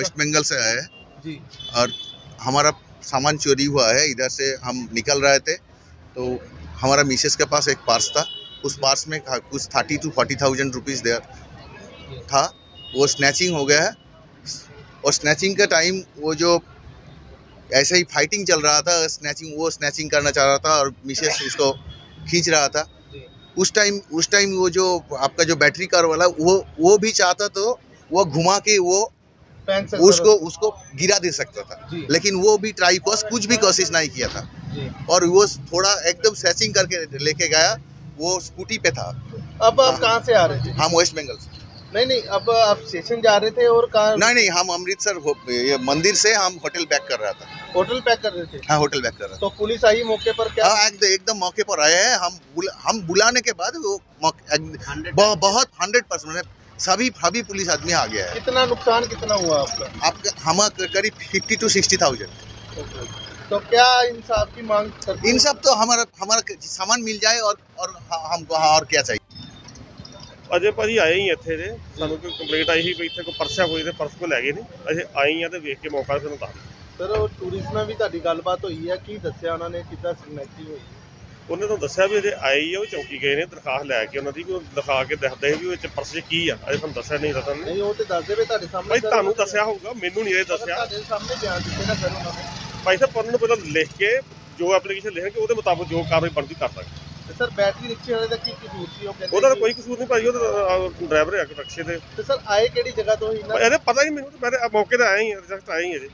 Waste Bengal से आए हैं। जी। और हमारा सामान चोरी हुआ है इधर से हम निकल रहे थे तो हमारा मिसेस के पास एक पार्स था। उस पार्स में कुछ thirty two forty thousand rupees there था। वो स्नैचिंग हो गया है। और स्नैचिंग का टाइम वो जो ऐसे ही फाइटिंग चल रहा था स्नैचिंग वो स्नैचिंग करना चाह रहा था और मिसेस उसको खींच रहा था। उस टाइम उस टाइम वो जो आपका जो बैटरी कार वाला वो वो भी चाहता तो वो घुमा के वो उसको उसको गिरा दे सकता था। लेकिन वो भी ट्राई कोस कुछ भी कोशिश नहीं किया था। और वो थोड़ा एकदम सैचिंग करके लेके गया वो स्कूटी पे था। अब आप कहाँ से आ रहे थे? हम वेस्ट बंगाल से। नहीं नहीं अब आप स्टेशन जा रहे थे और कहाँ? नहीं नहीं हम अमृतसर मंदिर से हम होटल पैक कर रहा था। होटल पैक कर रहे थे? हाँ होटल बैक कर रहा तो पुलिस आई मौके पर क्या? हाँ एकदम एकदम मौके पर आए हैं। हम बुला, हम बुलाने के बाद वो मौके- बहुत हंड्रेड परसेंट सभी सभी पुलिस आदमी आ गया है कितना नुकसान कितना हुआ आपका आप हम करीब फिफ्टी टू सिक्सटी थाउजेंड तो क्या इंसाफ की मांग करते इन हो? सब तो हमारा हमारा सामान मिल जाए और और हमको हाँ, और क्या चाहिए ਅਜੇ ਭਾਜੀ ਆਏ ਹੀ ਇੱਥੇ ਦੇ ਸਾਨੂੰ ਕੋਈ ਕੰਪਲੇਂਟ ਆਈ ਸੀ ਵੀ ਇੱਥੇ ਕੋਈ ਪਰਸ ਆ ਕੋਈ ਤੇ ਪਰਸ ਕੋ ਲੈ ਗਏ ਨੇ ਅਸੀਂ ਆਏ ਆ ਤੇ ਵੇਖ ਕੇ ਮੌਕਾ ਸਾਨੂੰ ਦੱਸ ਦਿਓ। ਸਰ ਉਹ ਟੂਰਿਸਟ ਨਾਲ ਵੀ ਤੁਹਾਡੀ ਗੱਲਬਾਤ ਹੋਈ ਹੈ ਕੀ ਦੱਸਿਆ ਉਹਨਾਂ ਨੇ ਕਿੱਦਾਂ ਸਿਗਨੇਚਰ ਹੋਈ ਉਹਨੇ ਤਾਂ ਦੱਸਿਆ ਵੀ ਅਜੇ ਹੀ ਆ ਉਹ ਚੌਕੀ ਗਏ ਨੇ ਦਰਖਾਸਤ ਲੈ ਕੇ ਉਹਨਾਂ ਦੀ ਵੀ ਉਹ ਦਿਖਾ ਕੇ ਦੱਸਦੇ ਵੀ ਉਹ ਚ ਪਰਸ 'ਚ ਕੀ ਆ। ਅਜੇ ਤੁਹਾਨੂੰ ਦੱਸਿਆ ਨਹੀਂ ਰਤਨ ਨੇ ਨਹੀਂ ਉਹ ਤੇ ਦੱਸਦੇ ਵੇ ਤੁਹਾਡੇ ਸਾਹਮਣੇ ਭਾਈ ਤੁਹਾਨੂੰ ਦੱਸਿਆ ਹੋਊਗਾ ਮੈਨੂੰ ਨਹੀਂ ਇਹ ਦੱਸਿਆ। ਤੁਹਾਡੇ ਸਾਹਮਣੇ ਬਿਆਨ ਦਿੱਤੇ ਨਾ ਸਰ ਉਹਨਾਂ ਨੇ। ਭਾਈ ਸਾਹਿਬ ਉਹਨਾਂ ਨੂੰ ਪਹਿਲਾਂ ਲਿਖ ਕੇ ਜੋ ਐਪਲੀਕੇਸ਼ਨ ਲਿਖਣਗੇ ਉਹਦੇ ਮੁਤਾਬਕ ਜੋ ਕਾਰਵਾਈ ਬਣਦੀ ਕਰ ਦਾਂਗੇ। ਤੇ ਸਰ ਬੈਟਰੀ ਰਿਕਸ਼ੇ ਵਾਲੇ ਦਾ ਕੀ ਕਸੂਰ ਸੀ ਉਹ ਕਹਿੰਦੇ ਉਹਦਾ ਤਾਂ ਕੋਈ ਕਸੂਰ ਨਹੀਂ ਭਾਈ ਉਹ ਡਰਾਈਵਰ ਹੈ ਰਕਸ਼ੇ ਦੇ। ਤੇ ਸਰ ਆਏ ਕਿਹੜੀ ਜਗ੍ਹਾ ਤੋਂ ਸੀ ਨਾ ਇਹਦੇ ਪਤਾ ਹੀ ਮੈਨੂੰ ਤਾਂ ਮੈਂ ਤਾਂ ਮੌਕੇ ਤੇ ਆਇਆ ਹੀ ਜਸਟ ਆਇਆ ਹੀ ਅਜੇ।